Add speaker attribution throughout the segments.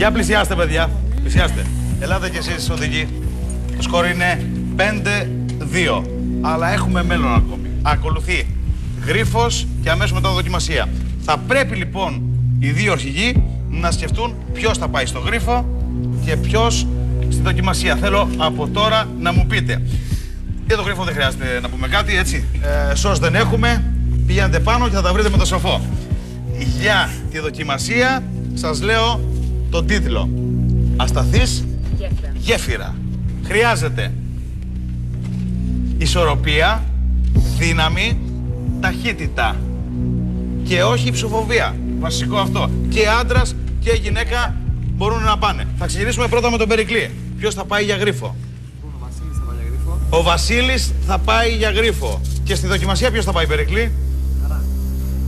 Speaker 1: Για πλησιάστε, παιδιά. Πλησιάστε. Ελάτε κι εσείς οδηγοί. Το σκορ είναι 5-2. Αλλά έχουμε μέλλον ακόμη. Ακολουθεί γρίφος και αμέσως μετά δοκιμασία. Θα πρέπει λοιπόν οι δύο αρχηγοί να σκεφτούν ποιος θα πάει στο γρίφο και ποιος στη δοκιμασία. Θέλω από τώρα να μου πείτε. Για το γρίφο δεν χρειάζεται να πούμε κάτι, έτσι. Ε, σως δεν έχουμε. Πηγαίνετε πάνω και θα τα βρείτε με το σοφό. Για τη δοκιμασία σας λέω τον τίτλο. Ασταθής
Speaker 2: Γέφυρα.
Speaker 1: γέφυρα. Χρειάζεται ισορροπία, δύναμη, ταχύτητα και όχι ψηφοβία. Βασικό αυτό. Και άντρας και γυναίκα μπορούν να πάνε. Θα ξεκινήσουμε πρώτα με τον Περικλή. Ποιος θα πάει για γρίφο; Ο Βασίλης θα πάει για γρίφο. Και στη δοκιμασία ποιος θα πάει, Περικλή;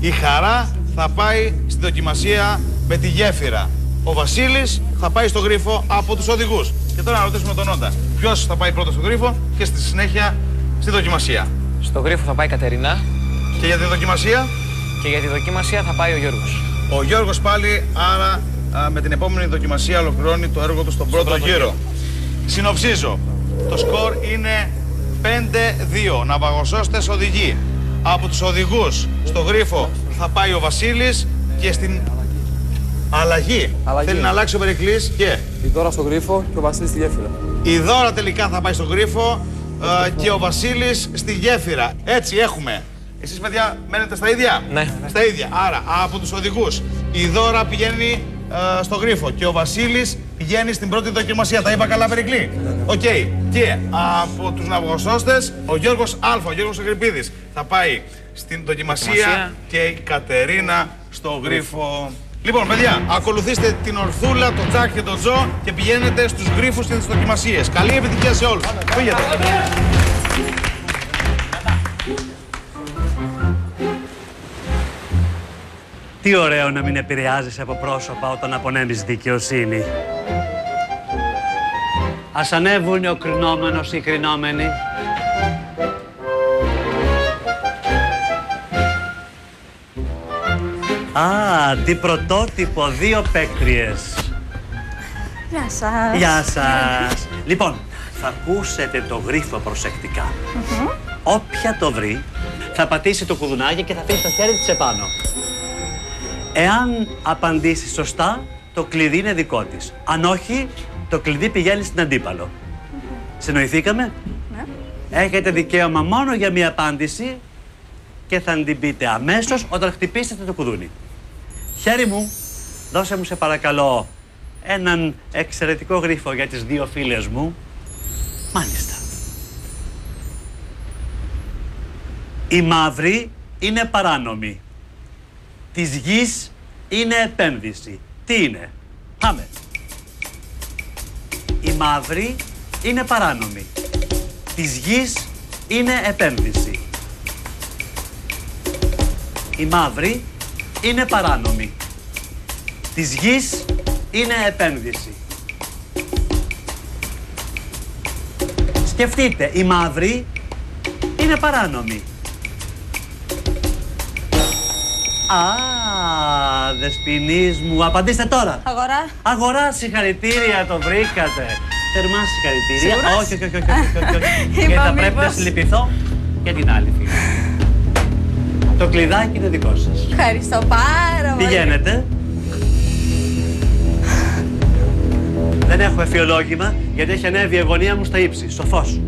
Speaker 1: Η Χαρά θα πάει στη δοκιμασία με τη γέφυρα. Ο Βασίλης θα πάει στο γρίφο από τους οδηγούς. Και τώρα να ρωτήσουμε τον Όντα. Ποιος θα πάει πρώτα στο γρίφο και στη συνέχεια στη δοκιμασία.
Speaker 3: Στο γρίφο θα πάει η Κατερίνα
Speaker 1: Και για τη δοκιμασία,
Speaker 3: και για τη δοκιμασία θα πάει ο Γιώργος.
Speaker 1: ο Γιώργος πάλι, άρα α, με την επόμενη δοκιμασία ολοκληρώνει το έργο του στον πρώτο,
Speaker 3: πρώτο
Speaker 1: γύρο.
Speaker 3: γύρο.
Speaker 1: Συνοψίζω. Το σκορ είναι 5-2. Ναυαγοσώστες οδηγοί. Από τους οδηγούς στο γρίφο θα πάει ο Βασίλης και στην αλλαγή,
Speaker 4: Αλλαγή.
Speaker 1: θέλει να αλλάξει ο Περικλής και
Speaker 4: Η Δώρα στο γρίφο και ο Βασίλης στη γέφυρα.
Speaker 1: η Δώρα τελικά θα πάει στο γρίφο ε, και ο Βασίλης στη γέφυρα. Έτσι έχουμε. Εσείς παιδιά μένετε στα ίδια;
Speaker 3: Ναι.
Speaker 1: Στα ίδια. Άρα από τους οδηγούς η Δώρα πηγαίνει ε, στο γρίφο και ο Βασίλης πηγαίνει στην πρώτη δοκιμασία. Τα είπα καλά Περικλή; Οκ. Και από τους ναυαγοσώστες ο Γιώργος Α, ο Γιώργος Αγρυπίδης θα πάει στην δοκιμασία,
Speaker 3: Δοκιμασία.
Speaker 1: και η Κατερίνα στο γρίφο. Λοιπόν, παιδιά, ακολουθήστε την Ορθούλα, τον Τζακ και τον Τζο και πηγαίνετε στους γρίφους και τις δοκιμασίες. Καλή επιτυχία σε όλους. Φύγετε.
Speaker 5: Τι ωραίο να μην επηρεάζεσαι από πρόσωπα όταν απονέμεις δικαιοσύνη. Ας ανέβουν ο κρινόμενος ή η κρινόμενη. Α, τι πρωτότυπο, δύο παίκτριες.
Speaker 2: Γεια σας.
Speaker 5: Γεια σας. Λοιπόν, θα ακούσετε το γρίφο προσεκτικά. Όποια το βρει, θα πατήσει το κουδουνάκι και θα αφήσει το χέρι της επάνω. Εάν απαντήσει σωστά, το κλειδί είναι δικό της. Αν όχι, το κλειδί πηγαίνει στην αντίπαλο. Συνοηθήκαμε;
Speaker 2: Ναι.
Speaker 5: Έχετε δικαίωμα μόνο για μία απάντηση και θα την πείτε αμέσως όταν χτυπήσετε το κουδούνι. Χέρι μου, δώσε μου σε παρακαλώ έναν εξαιρετικό γρίφο για τις δύο φίλες μου. Μάλιστα. Η μαύρη είναι παράνομη. Της γης είναι επένδυση. Τι είναι; Πάμε. Η μαύρη είναι παράνομη. Της γης είναι επένδυση. Η μαύρη είναι παράνομη. Της γης είναι επένδυση. Σκεφτείτε, η μαύρη είναι παράνομη. Α, δεσποινής μου, απαντήστε τώρα.
Speaker 2: Αγορά.
Speaker 5: Αγορά, συγχαρητήρια, το βρήκατε. Τερμά συγχαρητήρια.
Speaker 2: Σίγουρος;
Speaker 5: Όχι, όχι, όχι, όχι, όχι, όχι.
Speaker 2: Είπα
Speaker 5: Και θα πρέπει να
Speaker 2: μήπως.
Speaker 5: συλληπιθώ και την άλλη φίλη. Το κλειδάκι είναι δικό σας.
Speaker 2: Ευχαριστώ πάρα πολύ.
Speaker 5: Πηγαίνετε. Δεν έχω εφιολόγημα γιατί έχει ανέβει η αγωνία μου στα ύψη. Σοφός.